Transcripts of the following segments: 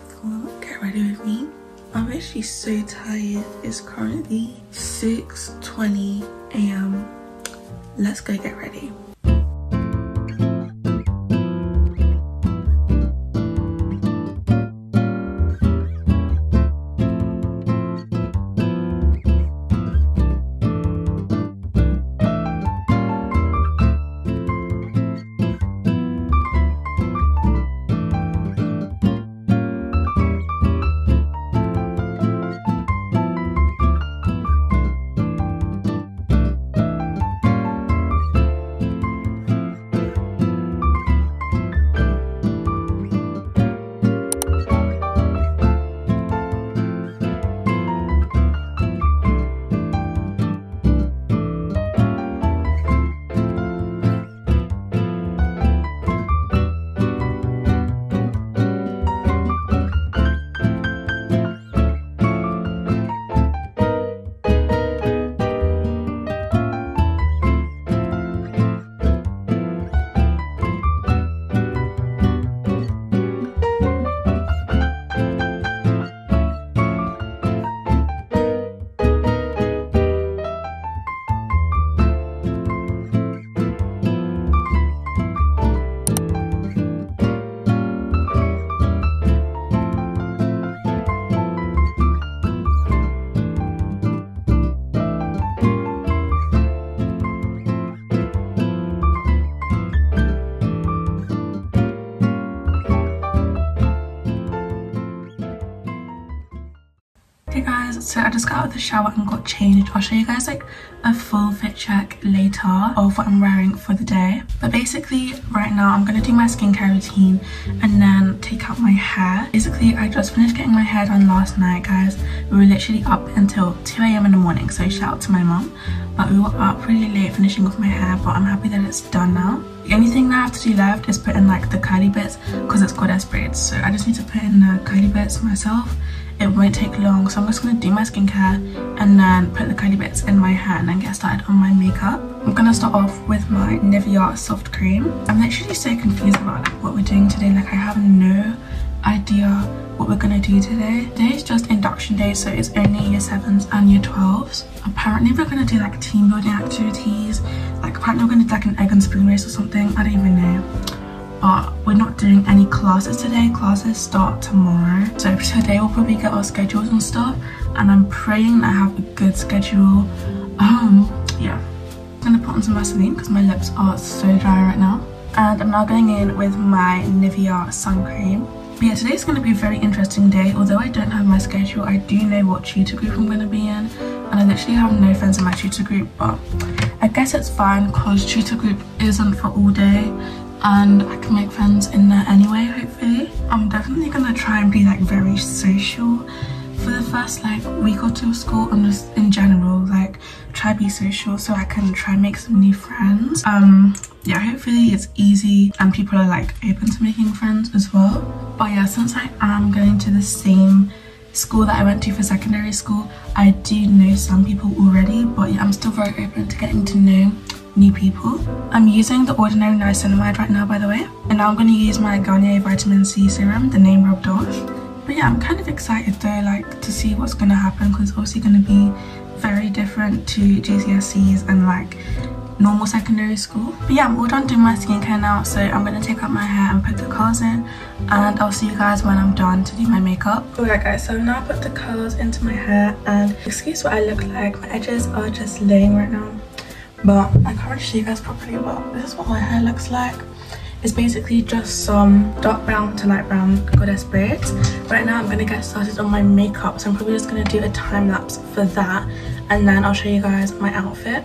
form get ready with me. I'm actually so tired. It's currently 6.20 a.m. Let's go get ready. Hey guys, so I just got out of the shower and got changed. I'll show you guys like a full fit check later of what I'm wearing for the day. But basically right now I'm gonna do my skincare routine and then take out my hair. Basically I just finished getting my hair done last night guys. We were literally up until 2 a.m. in the morning so shout out to my mom. But we were up really late finishing off my hair but I'm happy that it's done now. The only thing that I have to do left is put in like the curly bits because it's goddess braids. So I just need to put in the curly bits myself it won't take long so i'm just going to do my skincare and then put the curly bits in my hair and then get started on my makeup i'm to start off with my nivea soft cream. I'm literally so confused about like, what we're doing today. Like i have no idea what we're gonna do today. Today is just induction day so it's only year sevens and year 12s apparently we're gonna do like team building activities. Like apparently we're gonna do like an egg and spoon race or something. I don't even know. But we're not doing any classes today. Classes start tomorrow. So today we'll probably get our schedules and stuff. And i'm praying i have a good schedule. Um on some vaseline because my lips are so dry right now. And i'm now going in with my nivea sun cream. But yeah today's going to be a very interesting day. Although i don't have my schedule i do know what tutor group i'm going to be in. And i literally have no friends in my tutor group but i guess it's fine because tutor group isn't for all day. And I can make friends in there anyway hopefully. I'm definitely gonna try and be like very social for the first like week or two of school. And just in general like try be social so I can try and make some new friends. Um yeah hopefully it's easy and people are like open to making friends as well. But yeah since I am going to the same school that I went to for secondary school I do know some people already but yeah I'm still very open to getting to know new people. I'm using the Ordinary Niacinamide right now, by the way. And now I'm going to use my Garnier Vitamin C Serum, the name rubbed off. But yeah, I'm kind of excited though, like, to see what's going to happen because it's obviously going to be very different to GCSEs and like normal secondary school. But yeah, I'm all done doing my skincare now, so I'm to take out my hair and put the curls in. And I'll see you guys when I'm done to do my makeup. Alright guys, so i've now put the curls into my hair and excuse what I look like. My edges are just laying right now but I can't really show you guys properly but this is what my hair looks like it's basically just some dark brown to light brown goddess braids. Right now i'm gonna get started on my makeup so i'm probably just gonna do a time lapse for that and then i'll show you guys my outfit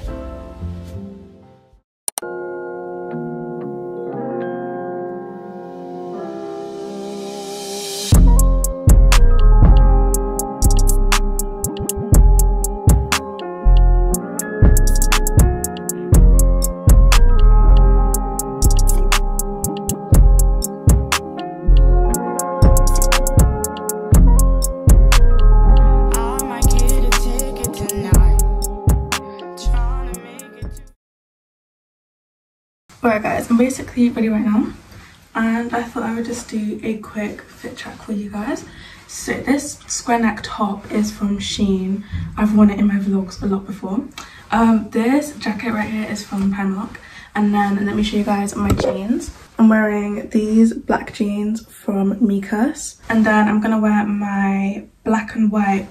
Alright guys, I'm basically ready right now. and I thought I would just do a quick fit check for you guys. So this square neck top is from Shein. I've worn it in my vlogs a lot before. Um, this jacket right here is from Primark. And then let me show you guys my jeans. I'm wearing these black jeans from Mikas. And then I'm gonna wear my black and white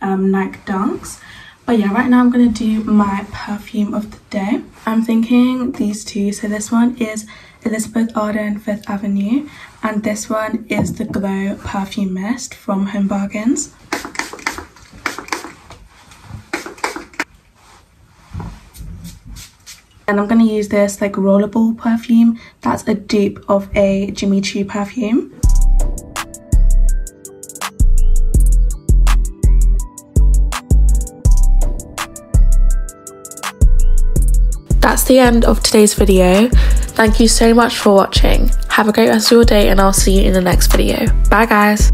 um, Nike Dunks. But yeah, right now I'm gonna do my perfume of the day. I'm thinking these two. So this one is Elizabeth Arden Fifth Avenue and this one is the Glow Perfume Mist from Home Bargains. And I'm going to use this like rollerball perfume. That's a dupe of a Jimmy Choo perfume. That's the end of today's video. Thank you so much for watching. Have a great rest of your day and I'll see you in the next video. Bye guys.